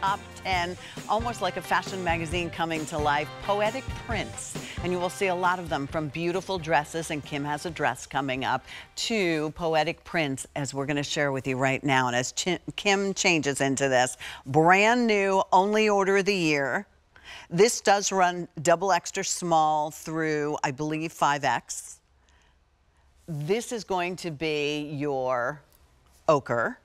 top 10, almost like a fashion magazine coming to life, poetic prints. And you will see a lot of them from beautiful dresses, and Kim has a dress coming up, to poetic prints, as we're going to share with you right now. And as Ch Kim changes into this, brand new, only order of the year. This does run double extra small through, I believe, 5X. This is going to be your ochre.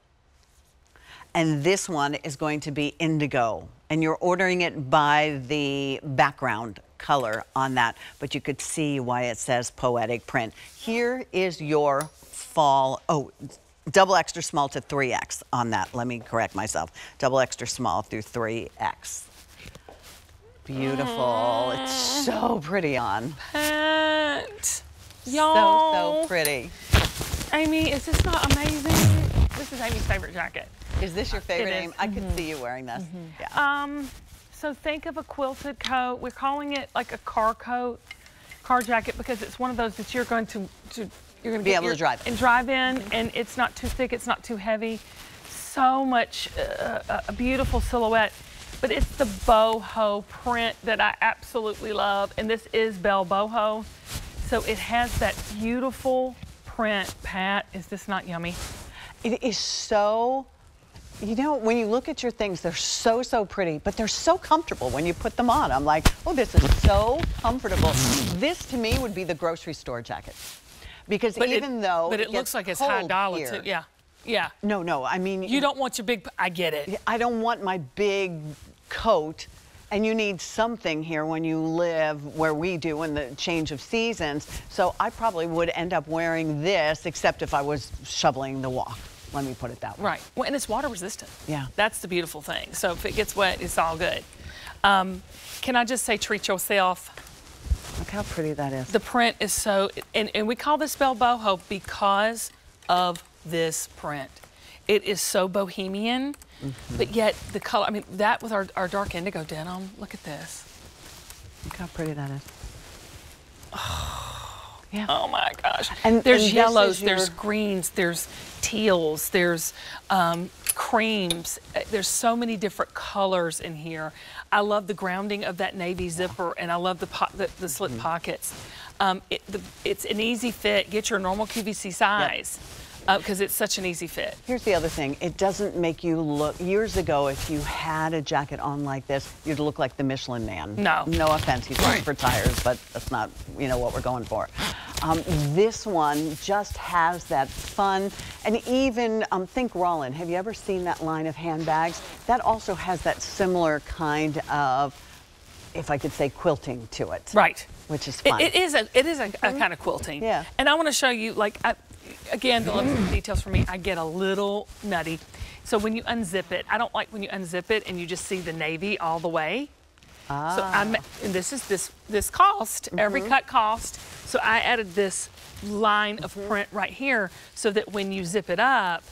And this one is going to be indigo. And you're ordering it by the background color on that. But you could see why it says poetic print. Here is your fall. Oh, double extra small to 3X on that. Let me correct myself. Double extra small through 3X. Beautiful. It's so pretty on. Pat. Y'all. So, so pretty. Amy, is this not amazing? This is Amy's favorite jacket. Is this your favorite name? I could see you wearing this. Yeah. Um, so think of a quilted coat. We're calling it like a car coat, car jacket, because it's one of those that you're going to, to you're going to Be able to drive in. and drive in, and it's not too thick, it's not too heavy. So much uh, a- a beautiful silhouette, but it's the boho print that I absolutely love, and this is Belle boho, so it has that beautiful print. Pat, is this not yummy? It is so, you know, when you look at your things, they're so, so pretty, but they're so comfortable when you put them on. I'm like, oh, this is so comfortable. This to me would be the grocery store jacket. Because But even it, though but it, looks like it's high dollar here- too. Yeah, yeah. No, no, I mean, You don't want your big. I get it. I don't want my big coat. And you need something here when you live where we do in the change of seasons. So I probably would end up wearing this, except if I was shoveling the walk. Let me put it that way. Right. Well, and it's water resistant. Yeah. That's the beautiful thing. So if it gets wet, it's all good. Um, can I just say, treat yourself. Look how pretty that is. The print is so, and, and we call this Belle boho because of this print. It is so bohemian, but yet the color, I mean, that with our, our dark indigo denim, look at this. Look how pretty that is. Yeah. Oh my gosh. And- there's and yellows, is there's greens, there's teals, there's um, creams. Uh, There's so many different colors in here. I love the grounding of that navy zipper, and I love the po- the, the slit Mm-hmm. pockets. Um, it, the, it's an easy fit. Get your normal QVC size because it's such an easy fit. Here's the other thing. It doesn't make you look. Years ago, if you had a jacket on like this, you'd look like the Michelin Man. No. No offense. He's going for tires, but that's not, you know, what we're going for. Um, this one just has that fun, and even um, think Rollin. Have you ever seen that line of handbags? That also has that similar kind of, if I could say, quilting to it. Right. Which is It- it is a it is a, a kind of quilting. Yeah. And I want to show you like I, again the little details for me. I get a little nutty. So when you unzip it, I don't like when you unzip it and you just see the navy all the way. So I'm ah. and this is this this cost every mm-hmm. cut cost. So I added this line of mm-hmm. print right here so that when you zip it up,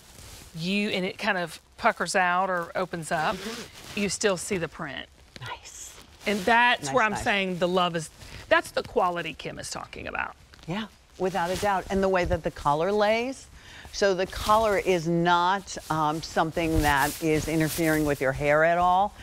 you and it kind of puckers out or opens up, mm-hmm. you still see the print. nice. And that's Nice, where I'm nice. saying the love is, that's the quality Kim is talking about. Yeah, without a doubt. And the way that the collar lays. So the collar is not um, something that is interfering with your hair at all.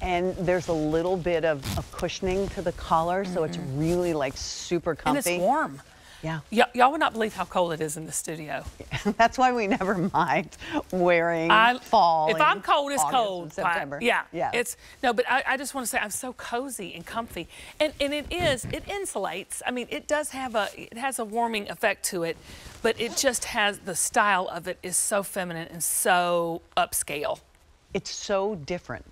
And there's a little bit of, of cushioning to the collar, so it's really like super Mm-hmm. And comfy. it's warm. Yeah, y'all would not believe how cold it is in the studio. that's why we never mind wearing I, fall. If I'm cold, it's August cold. September. Yeah. yeah. It's no, but I, I just want to say I'm so cozy and comfy, and and it is. It insulates. I mean, it does have a it has a warming effect to it, but it just has the style of it is so feminine and so upscale. it's so different.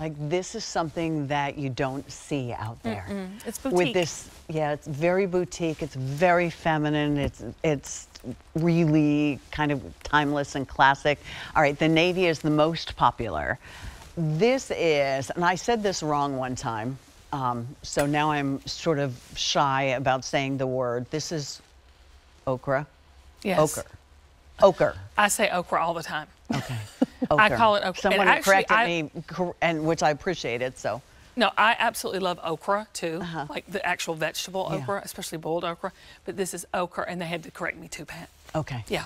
Like this is something that you don't see out there. It's boutique. With this, yeah, it's very boutique. It's very feminine. It's it's really kind of timeless and classic. All right, the navy is the most popular. This is, and I said this wrong one time, um, so now I'm sort of shy about saying the word. This is okra. Yes. Ochre. Ochre. I say okra all the time. Okay. I call it okra. Someone And actually, corrected I- me, and which I appreciated. So. No, I absolutely love okra too, uh-huh. like the actual vegetable. Yeah. okra, especially boiled okra. But this is okra, and they had to correct me too, Pat. Okay. Yeah,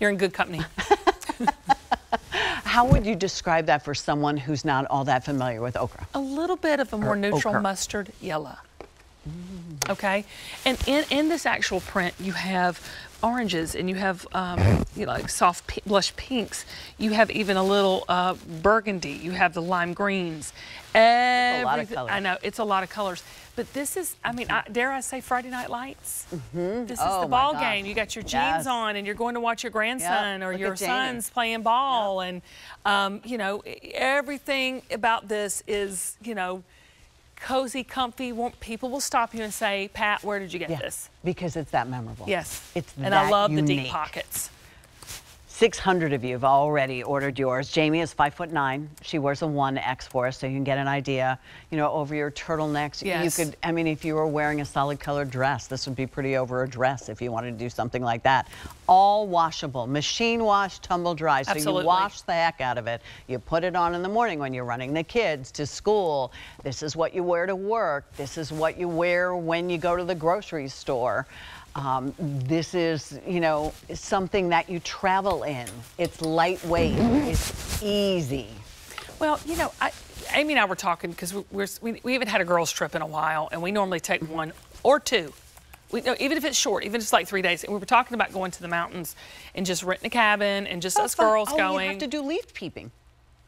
you're in good company. How would you describe that for someone who's not all that familiar with okra? a little bit of a more neutral ochre. mustard yellow. Okay, and in, in this actual print, you have oranges and you have um, you know, like soft blush pinks. You have even a little uh, burgundy. You have the lime greens. a lot of colors. I know it's a lot of colors, but this is, I mean, I, dare I say, Friday Night Lights. This is Oh, the ball game. You got your jeans Yes. on, and you're going to watch your grandson or Look your son's playing ball, and um, you know everything about this is you know cozy, comfy. People will stop you and say, "Pat, where did you get this?" Because it's that memorable. Yes, It's and I love the deep pockets. 600 of you have already ordered yours. Jamie is five foot nine. She wears a 1X for us, so you can get an idea, you know, over your turtlenecks. Yes. You could, I mean, if you were wearing a solid colored dress, this would be pretty over a dress if you wanted to do something like that. All washable, machine wash, tumble dry. So Absolutely. you wash the heck out of it. You put it on in the morning when you're running the kids to school. This is what you wear to work. This is what you wear when you go to the grocery store. Um, this is, you know, something that you travel in. It's lightweight. It's easy. Well, you know, I, Amy and I were talking because we're, we, we haven't had a girls' trip in a while, and we normally take one or two. We, no, even if it's short, even if it's like three days. And we were talking about going to the mountains and just renting a cabin and just us fun. girls oh, going. You have to do leaf peeping.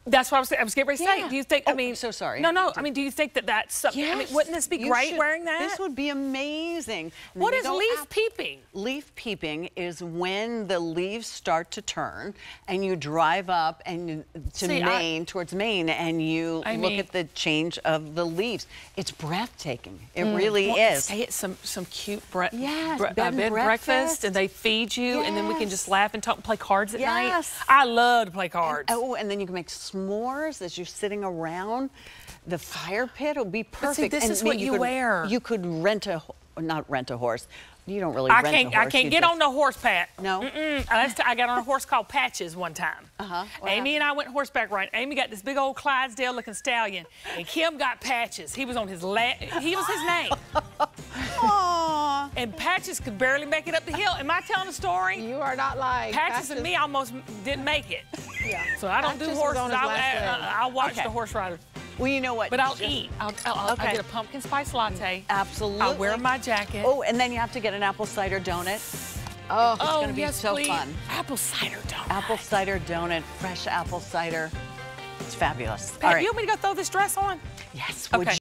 That's what I was, saying. I was getting ready to say. Yeah. Do you think? I Oh, mean, so sorry. No, no. I mean, do you think that that's something? I mean, wouldn't this be You great should- wearing that? This would be amazing. And what is leaf out- peeping? Leaf peeping is when the leaves start to turn and you drive up and you, to See, I- Maine, towards Maine, and you I look mean- at the change of the leaves. It's breathtaking. It really Mm. Well, is. Stay at some some cute bre- Yes, bre- bed uh, and bed breakfast, breakfast. and they feed you, and then we can just laugh and talk and play cards at night. Yes. I love to play cards. Oh, and then you can make s'mores as you're sitting around the fire pit. It'll be perfect. see, perfect. this And is what you could, wear. You could rent a, ho- not rent a horse. You don't really I rent can't. a horse. I can't you get just- on the horse, Pat. No? Mm-mm. That's- I got on a horse called Patches one time. Uh-huh. What Amy and I went horseback riding. Amy got this big old Clydesdale-looking stallion, and Kim got Patches. He was on his la- He was his name. Aw. And Patches could barely make it up the hill. Am I telling a story? You are not lying. Patches and me almost didn't make it. Yeah. So I don't do Patches was horses. I. I, I'll watch Okay. the horse riders. Well, you know what? But I'll Just- eat. I'll, I'll, Okay. I'll get a pumpkin spice latte. Mm, absolutely. I'll wear my jacket. Oh, and then you have to get an apple cider donut. Oh, oh gonna be yes, so please. fun. Apple cider donut. Apple cider donut, fresh apple cider. It's fabulous. Pat, All right. you want me to go throw this dress on? yes. Okay.